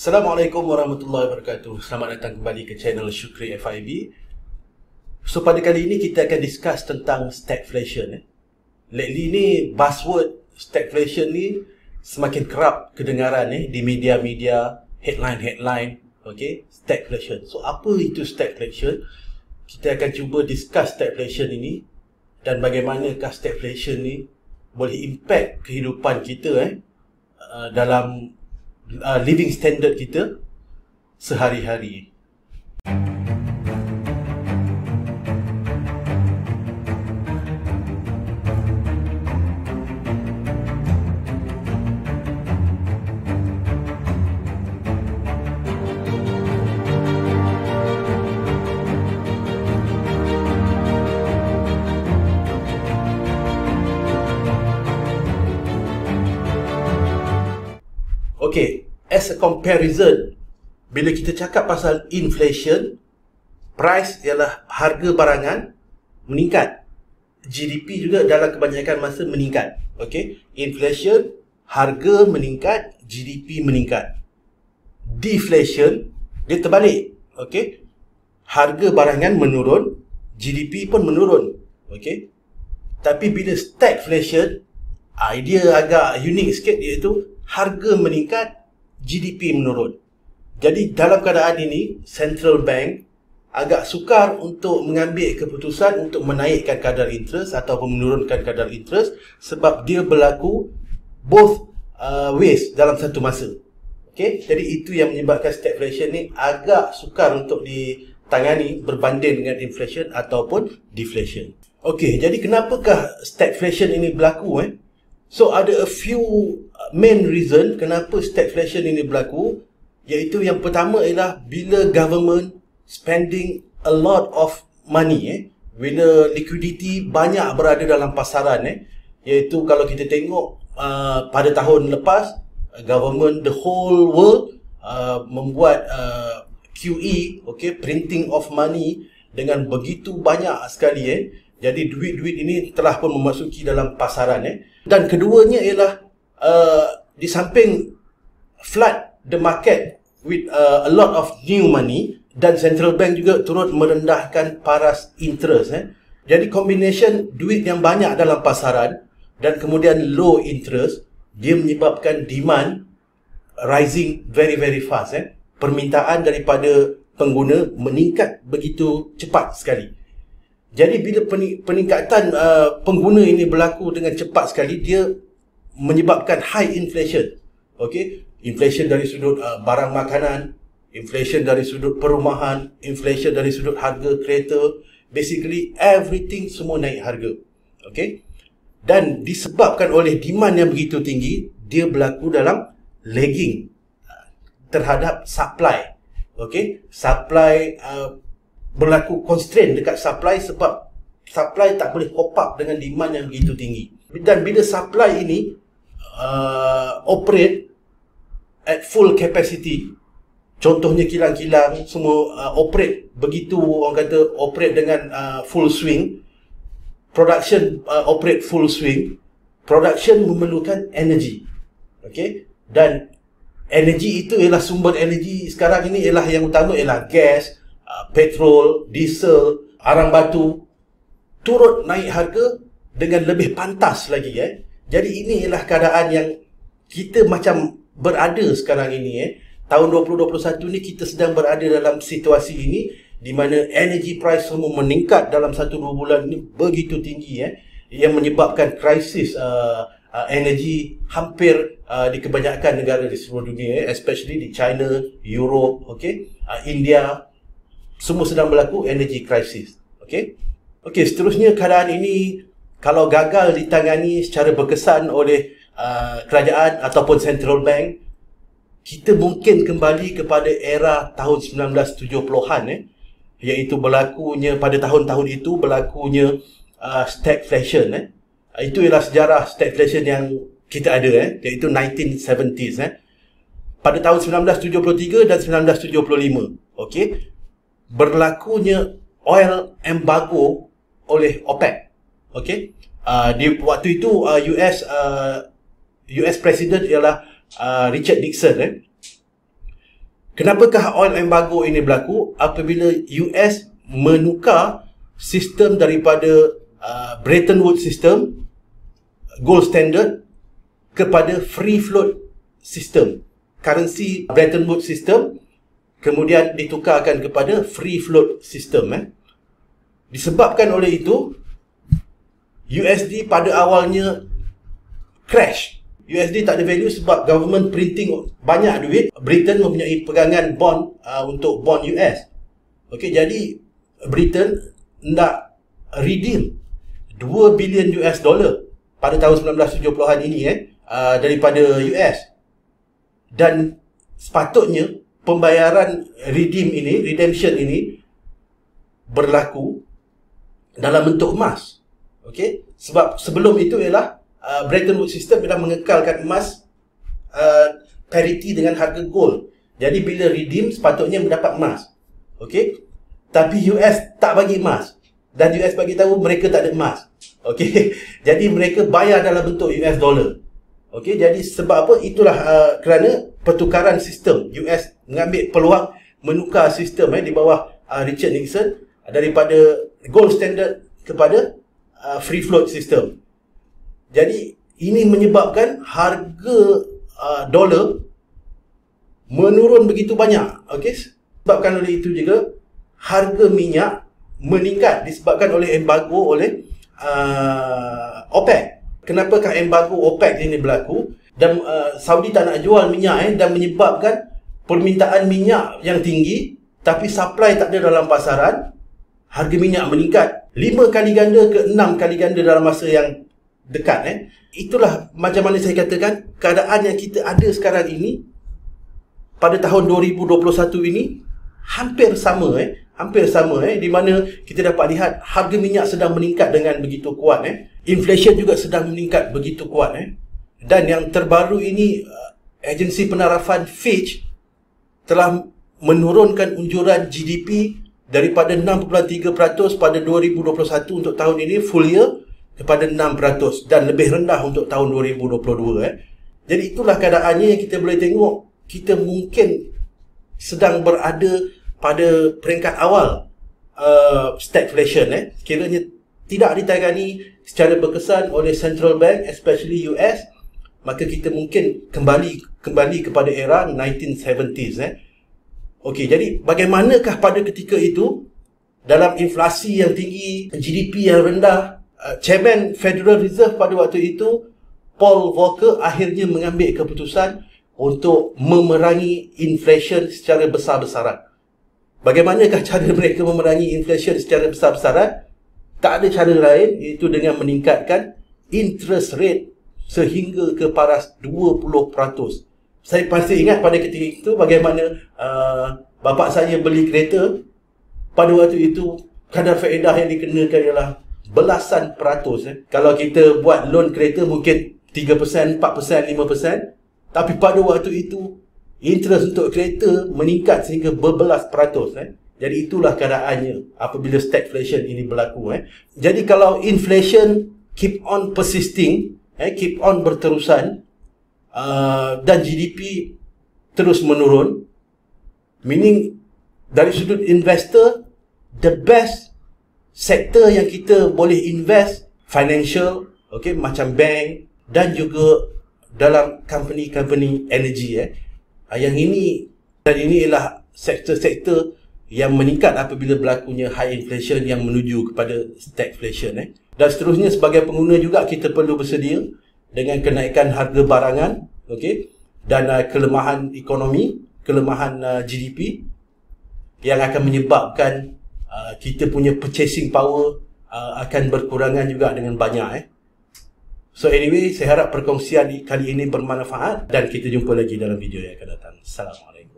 Assalamualaikum warahmatullahi wabarakatuh. Selamat datang kembali ke channel Syukri FIB. So pada kali ini kita akan discuss tentang stagflation. Eh. Lately ni buzzword stagflation ni semakin kerap kedengaran eh, di media-media, headline-headline. Okay, stagflation. So apa itu stagflation? Kita akan cuba discuss stagflation ini dan bagaimanakah stagflation ni boleh impact kehidupan kita eh, uh, dalam uh, living standard kita sehari-hari. As a comparison, bila kita cakap pasal inflation, price ialah harga barangan meningkat. GDP juga dalam kebanyakan masa meningkat. Okay, inflation, harga meningkat, GDP meningkat. Deflation, dia terbalik. Okay, harga barangan menurun, GDP pun menurun. Okay, tapi bila stagflation, idea agak unik sikit iaitu harga meningkat, GDP menurun. Jadi dalam keadaan ini, central bank agak sukar untuk mengambil keputusan untuk menaikkan kadar interest ataupun menurunkan kadar interest sebab dia berlaku both uh, ways dalam satu masa. Okay? Jadi itu yang menyebabkan stagflation ni agak sukar untuk ditangani berbanding dengan inflation ataupun deflation. Okay, jadi kenapakah stagflation ini berlaku eh? So ada a few uh, main reason kenapa stagflation ini berlaku iaitu yang pertama ialah bila government spending a lot of money eh bila liquidity banyak berada dalam pasaran eh iaitu kalau kita tengok uh, pada tahun lepas government the whole world uh, membuat uh, QE okay printing of money dengan begitu banyak sekali eh jadi duit-duit ini telah pun memasuki dalam pasaran eh. Dan keduanya ialah uh, di samping flood the market with uh, a lot of new money dan central bank juga turut merendahkan paras interest eh. Jadi combination duit yang banyak dalam pasaran dan kemudian low interest dia menyebabkan demand rising very very fast eh. Permintaan daripada pengguna meningkat begitu cepat sekali. Jadi bila peningkatan uh, pengguna ini berlaku dengan cepat sekali dia menyebabkan high inflation. Okey, inflation dari sudut uh, barang makanan, inflation dari sudut perumahan, inflation dari sudut harga kereta, basically everything semua naik harga. Okey. Dan disebabkan oleh demand yang begitu tinggi, dia berlaku dalam lagging uh, terhadap supply. Okey, supply uh, berlaku constraint dekat supply sebab supply tak boleh cope up dengan demand yang begitu tinggi. Dan bila supply ini uh, operate at full capacity, contohnya kilang-kilang semua uh, operate begitu orang kata operate dengan uh, full swing, production uh, operate full swing, production memerlukan energy. Okay? Dan energy itu ialah sumber energy sekarang ini ialah yang utama ialah gas, petrol, diesel, arang batu turut naik harga dengan lebih pantas lagi eh. Jadi ini ialah keadaan yang kita macam berada sekarang ini eh. Tahun 2021 ni kita sedang berada dalam situasi ini di mana energy price semua meningkat dalam satu dua bulan ni begitu tinggi eh yang menyebabkan krisis uh, uh, energi hampir uh, di kebanyakan negara di seluruh dunia eh, especially di China, Europe, okay, uh, India, semua sedang berlaku energy crisis. Okey. Okey, seterusnya keadaan ini kalau gagal ditangani secara berkesan oleh uh, kerajaan ataupun central bank, kita mungkin kembali kepada era tahun 1970-an eh iaitu berlakunya pada tahun-tahun itu berlakunya uh, stagflation eh. Itu ialah sejarah stagflation yang kita ada eh iaitu 1970s eh. Pada tahun 1973 dan 1975. Okey berlakunya oil embargo oleh OPEC. Okey. Uh, di waktu itu uh, US uh, US President ialah uh, Richard Nixon eh. Kenapakah oil embargo ini berlaku apabila US menukar sistem daripada uh, Bretton Woods system gold standard kepada free float system currency Bretton Woods system kemudian ditukarkan kepada free float system eh disebabkan oleh itu USD pada awalnya crash USD tak ada value sebab government printing banyak duit. Britain mempunyai pegangan bond uh, untuk bond US. Okey, jadi Britain nak redeem 2 bilion US dollar pada tahun 1970-an ini eh uh, daripada US. Dan sepatutnya pembayaran redeem ini, redemption ini berlaku dalam bentuk emas. Okey, sebab sebelum itu ialah uh, Bretton Woods system ialah mengekalkan emas uh, parity dengan harga gold. Jadi bila redeem sepatutnya mendapat emas. Okey. Tapi US tak bagi emas. Dan US bagi tahu mereka tak ada emas. Okey. Jadi mereka bayar dalam bentuk US dollar. Okey, jadi sebab apa? Itulah uh, kerana pertukaran sistem. US mengambil peluang menukar sistem eh, di bawah uh, Richard Nixon daripada gold standard kepada uh, free float system. Jadi ini menyebabkan harga uh, dolar menurun begitu banyak. Okey, sebabkan oleh itu juga harga minyak meningkat disebabkan oleh embargo oleh uh, OPEC. Kenapakah embargo OPEC ini berlaku dan uh, Saudi tak nak jual minyak eh dan menyebabkan permintaan minyak yang tinggi tapi supply tak ada dalam pasaran harga minyak meningkat 5 kali ganda ke 6 kali ganda dalam masa yang dekat eh. Itulah macam mana saya katakan keadaan yang kita ada sekarang ini pada tahun 2021 ini hampir sama eh. Hampir sama eh di mana kita dapat lihat harga minyak sedang meningkat dengan begitu kuat eh. Inflation juga sedang meningkat begitu kuat eh. Dan yang terbaru ini uh, agensi penarafan Fitch telah menurunkan unjuran GDP daripada 6.3% pada 2021 untuk tahun ini full year kepada 6% dan lebih rendah untuk tahun 2022 eh. Jadi itulah keadaannya yang kita boleh tengok kita mungkin sedang berada pada peringkat awal uh, stagflation eh. Kiranya tidak ditangani secara berkesan oleh central bank especially US maka kita mungkin kembali kembali kepada era 1970s eh. Okey, jadi bagaimanakah pada ketika itu dalam inflasi yang tinggi, GDP yang rendah, Uh, Chairman Federal Reserve pada waktu itu Paul Volcker akhirnya mengambil keputusan untuk memerangi inflation secara besar-besaran. Bagaimanakah cara mereka memerangi inflation secara besar-besaran? Tak ada cara lain iaitu dengan meningkatkan interest rate sehingga ke paras 20%. Saya pasti ingat pada ketika itu bagaimana uh, bapa saya beli kereta pada waktu itu kadar faedah yang dikenakan ialah belasan peratus eh. Kalau kita buat loan kereta mungkin 3%, 4%, 5%. Tapi pada waktu itu interest untuk kereta meningkat sehingga berbelas peratus eh. Jadi itulah keadaannya apabila stagflation ini berlaku eh. Jadi kalau inflation keep on persisting, eh, keep on berterusan uh, dan GDP terus menurun, meaning dari sudut investor the best sektor yang kita boleh invest financial okay macam bank dan juga dalam company-company energy eh ah, yang ini dan ini ialah sektor-sektor yang meningkat apabila berlakunya high inflation yang menuju kepada stagflation eh dan seterusnya sebagai pengguna juga kita perlu bersedia dengan kenaikan harga barangan okey dan uh, kelemahan ekonomi kelemahan uh, GDP yang akan menyebabkan Uh, kita punya purchasing power uh, akan berkurangan juga dengan banyak eh. So anyway, saya harap perkongsian kali ini bermanfaat dan kita jumpa lagi dalam video yang akan datang. Assalamualaikum.